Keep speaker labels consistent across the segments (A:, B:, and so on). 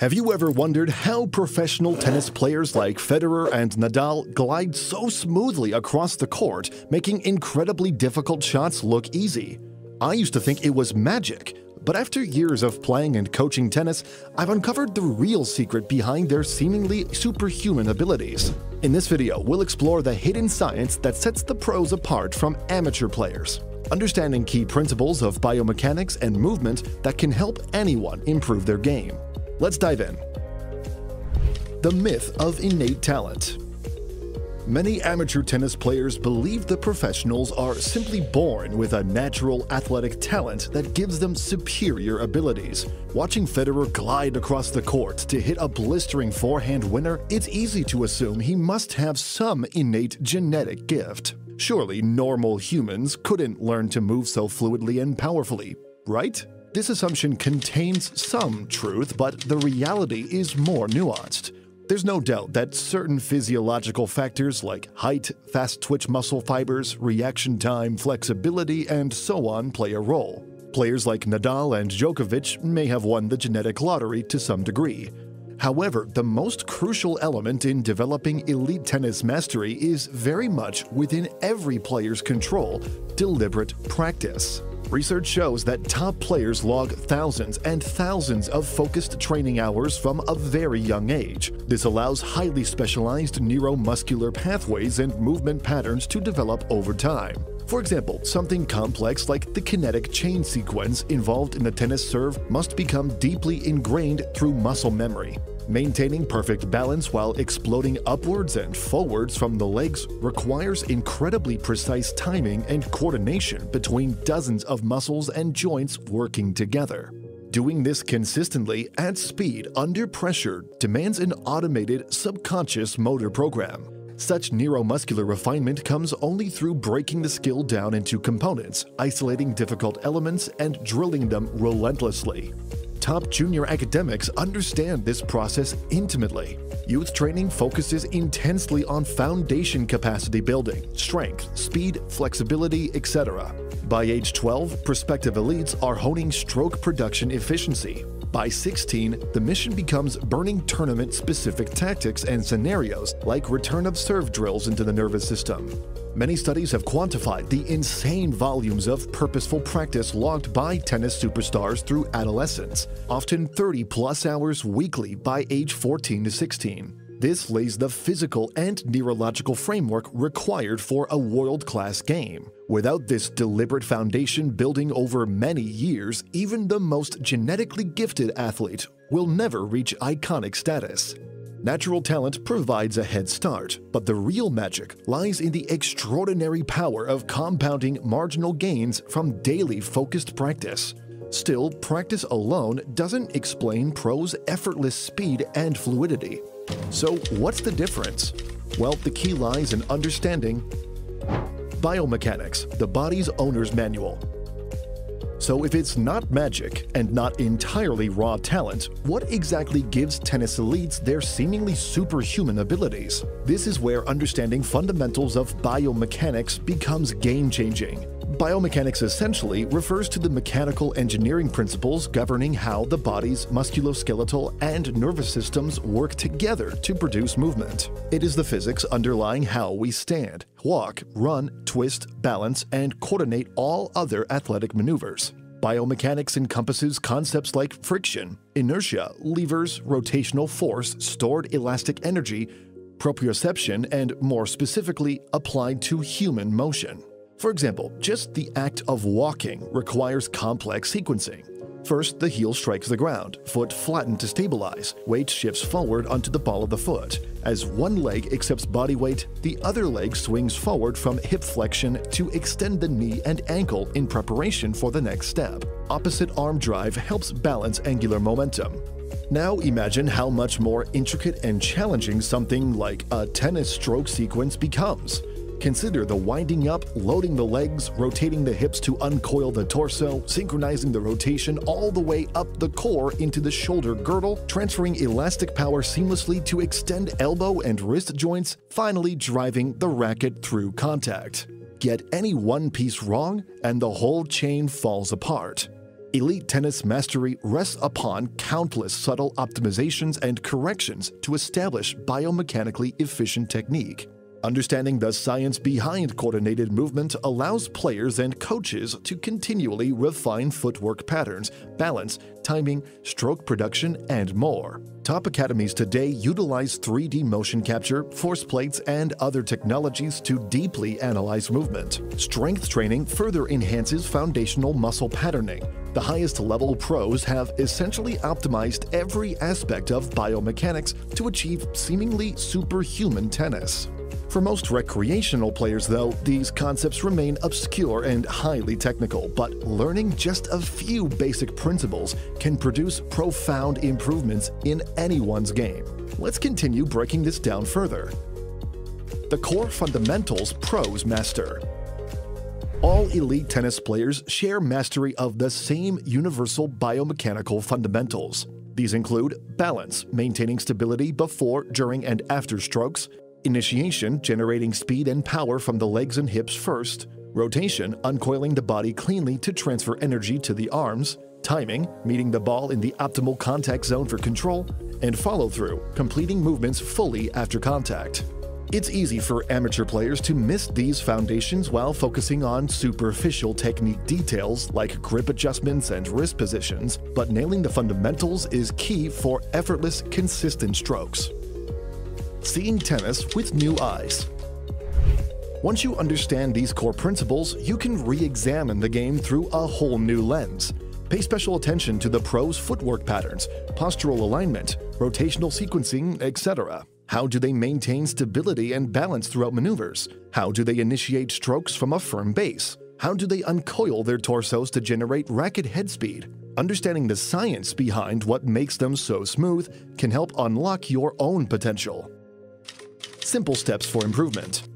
A: Have you ever wondered how professional tennis players like Federer and Nadal glide so smoothly across the court, making incredibly difficult shots look easy? I used to think it was magic, but after years of playing and coaching tennis, I've uncovered the real secret behind their seemingly superhuman abilities. In this video, we'll explore the hidden science that sets the pros apart from amateur players, understanding key principles of biomechanics and movement that can help anyone improve their game. Let's dive in. The myth of innate talent. Many amateur tennis players believe the professionals are simply born with a natural athletic talent that gives them superior abilities. Watching Federer glide across the court to hit a blistering forehand winner, it's easy to assume he must have some innate genetic gift. Surely normal humans couldn't learn to move so fluidly and powerfully, right? This assumption contains some truth, but the reality is more nuanced. There's no doubt that certain physiological factors like height, fast twitch muscle fibers, reaction time, flexibility, and so on play a role. Players like Nadal and Djokovic may have won the genetic lottery to some degree. However, the most crucial element in developing elite tennis mastery is very much within every player's control deliberate practice. Research shows that top players log thousands and thousands of focused training hours from a very young age. This allows highly specialized neuromuscular pathways and movement patterns to develop over time. For example, something complex like the kinetic chain sequence involved in the tennis serve must become deeply ingrained through muscle memory. Maintaining perfect balance while exploding upwards and forwards from the legs requires incredibly precise timing and coordination between dozens of muscles and joints working together. Doing this consistently at speed under pressure demands an automated subconscious motor program. Such neuromuscular refinement comes only through breaking the skill down into components, isolating difficult elements, and drilling them relentlessly top junior academics understand this process intimately. Youth training focuses intensely on foundation capacity building, strength, speed, flexibility, etc. By age 12, prospective elites are honing stroke production efficiency. By 16, the mission becomes burning tournament-specific tactics and scenarios like return of serve drills into the nervous system. Many studies have quantified the insane volumes of purposeful practice logged by tennis superstars through adolescence, often 30 plus hours weekly by age 14 to 16. This lays the physical and neurological framework required for a world-class game. Without this deliberate foundation building over many years, even the most genetically gifted athlete will never reach iconic status. Natural talent provides a head start, but the real magic lies in the extraordinary power of compounding marginal gains from daily focused practice. Still, practice alone doesn't explain pros' effortless speed and fluidity. So, what's the difference? Well, the key lies in understanding Biomechanics, the body's owner's manual. So if it's not magic and not entirely raw talent, what exactly gives tennis elites their seemingly superhuman abilities? This is where understanding fundamentals of biomechanics becomes game-changing. Biomechanics essentially refers to the mechanical engineering principles governing how the body's musculoskeletal and nervous systems work together to produce movement. It is the physics underlying how we stand, walk, run, twist, balance, and coordinate all other athletic maneuvers. Biomechanics encompasses concepts like friction, inertia, levers, rotational force, stored elastic energy, proprioception, and more specifically, applied to human motion. For example, just the act of walking requires complex sequencing. First, the heel strikes the ground, foot flattened to stabilize, weight shifts forward onto the ball of the foot. As one leg accepts body weight, the other leg swings forward from hip flexion to extend the knee and ankle in preparation for the next step. Opposite arm drive helps balance angular momentum. Now imagine how much more intricate and challenging something like a tennis stroke sequence becomes. Consider the winding up, loading the legs, rotating the hips to uncoil the torso, synchronizing the rotation all the way up the core into the shoulder girdle, transferring elastic power seamlessly to extend elbow and wrist joints, finally driving the racket through contact. Get any one piece wrong, and the whole chain falls apart. Elite tennis mastery rests upon countless subtle optimizations and corrections to establish biomechanically efficient technique. Understanding the science behind coordinated movement allows players and coaches to continually refine footwork patterns, balance, timing, stroke production, and more. Top academies today utilize 3D motion capture, force plates, and other technologies to deeply analyze movement. Strength training further enhances foundational muscle patterning. The highest level pros have essentially optimized every aspect of biomechanics to achieve seemingly superhuman tennis. For most recreational players, though, these concepts remain obscure and highly technical, but learning just a few basic principles can produce profound improvements in anyone's game. Let's continue breaking this down further. The core fundamentals pros master. All elite tennis players share mastery of the same universal biomechanical fundamentals. These include balance, maintaining stability before, during, and after strokes, Initiation, generating speed and power from the legs and hips first. Rotation, uncoiling the body cleanly to transfer energy to the arms. Timing, meeting the ball in the optimal contact zone for control. And follow through, completing movements fully after contact. It's easy for amateur players to miss these foundations while focusing on superficial technique details like grip adjustments and wrist positions, but nailing the fundamentals is key for effortless, consistent strokes. Seeing tennis with new eyes. Once you understand these core principles, you can re-examine the game through a whole new lens. Pay special attention to the pros' footwork patterns, postural alignment, rotational sequencing, etc. How do they maintain stability and balance throughout maneuvers? How do they initiate strokes from a firm base? How do they uncoil their torsos to generate racket head speed? Understanding the science behind what makes them so smooth can help unlock your own potential. Simple steps for improvement.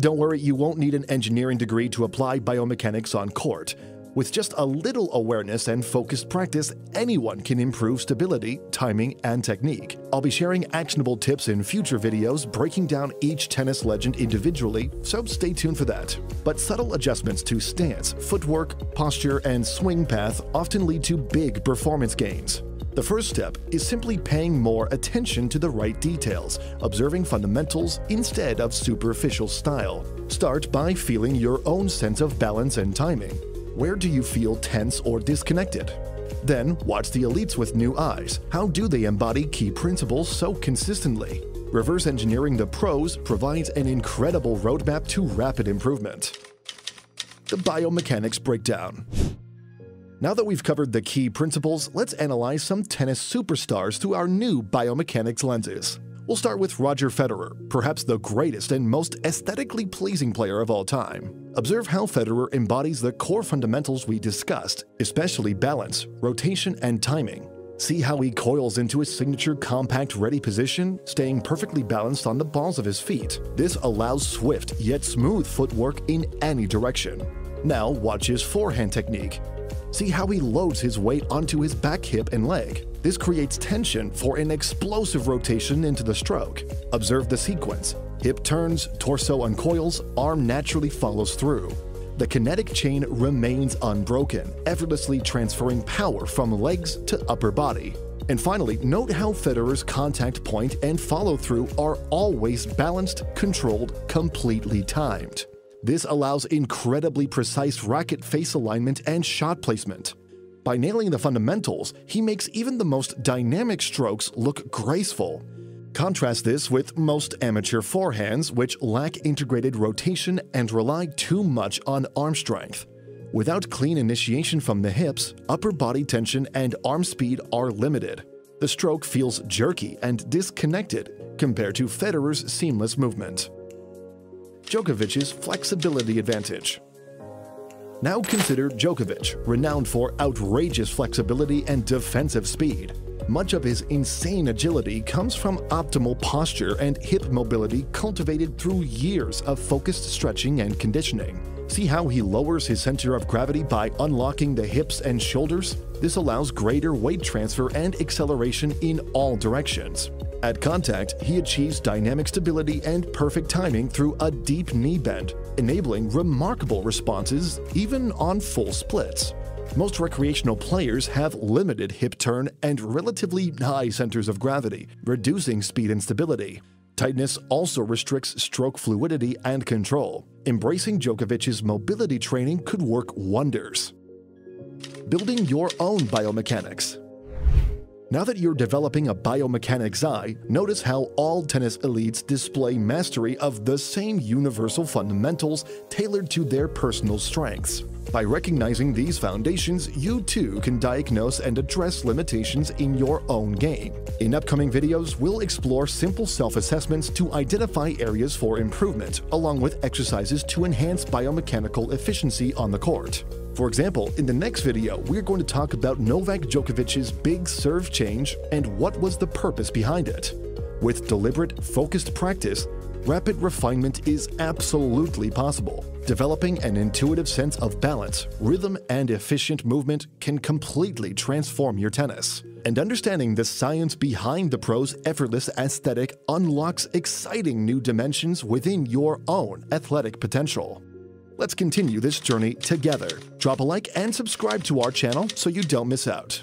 A: Don't worry, you won't need an engineering degree to apply biomechanics on court. With just a little awareness and focused practice, anyone can improve stability, timing, and technique. I'll be sharing actionable tips in future videos breaking down each tennis legend individually, so stay tuned for that. But subtle adjustments to stance, footwork, posture, and swing path often lead to big performance gains. The first step is simply paying more attention to the right details, observing fundamentals instead of superficial style. Start by feeling your own sense of balance and timing. Where do you feel tense or disconnected? Then watch the elites with new eyes. How do they embody key principles so consistently? Reverse engineering the pros provides an incredible roadmap to rapid improvement. The biomechanics breakdown. Now that we've covered the key principles, let's analyze some tennis superstars through our new biomechanics lenses. We'll start with Roger Federer, perhaps the greatest and most aesthetically pleasing player of all time. Observe how Federer embodies the core fundamentals we discussed, especially balance, rotation, and timing. See how he coils into his signature compact ready position, staying perfectly balanced on the balls of his feet. This allows swift yet smooth footwork in any direction. Now watch his forehand technique. See how he loads his weight onto his back hip and leg. This creates tension for an explosive rotation into the stroke. Observe the sequence. Hip turns, torso uncoils, arm naturally follows through. The kinetic chain remains unbroken, effortlessly transferring power from legs to upper body. And finally, note how Federer's contact point and follow through are always balanced, controlled, completely timed. This allows incredibly precise racket face alignment and shot placement. By nailing the fundamentals, he makes even the most dynamic strokes look graceful. Contrast this with most amateur forehands, which lack integrated rotation and rely too much on arm strength. Without clean initiation from the hips, upper body tension and arm speed are limited. The stroke feels jerky and disconnected compared to Federer's seamless movement. Djokovic's flexibility advantage. Now consider Djokovic, renowned for outrageous flexibility and defensive speed. Much of his insane agility comes from optimal posture and hip mobility cultivated through years of focused stretching and conditioning. See how he lowers his center of gravity by unlocking the hips and shoulders? This allows greater weight transfer and acceleration in all directions. At contact, he achieves dynamic stability and perfect timing through a deep knee bend, enabling remarkable responses even on full splits. Most recreational players have limited hip turn and relatively high centers of gravity, reducing speed and stability. Tightness also restricts stroke fluidity and control. Embracing Djokovic's mobility training could work wonders. Building your own biomechanics. Now that you're developing a biomechanics eye, notice how all tennis elites display mastery of the same universal fundamentals tailored to their personal strengths. By recognizing these foundations, you too can diagnose and address limitations in your own game. In upcoming videos, we'll explore simple self-assessments to identify areas for improvement, along with exercises to enhance biomechanical efficiency on the court. For example, in the next video, we're going to talk about Novak Djokovic's big serve change and what was the purpose behind it. With deliberate, focused practice, rapid refinement is absolutely possible. Developing an intuitive sense of balance, rhythm, and efficient movement can completely transform your tennis. And understanding the science behind the pro's effortless aesthetic unlocks exciting new dimensions within your own athletic potential. Let's continue this journey together. Drop a like and subscribe to our channel so you don't miss out.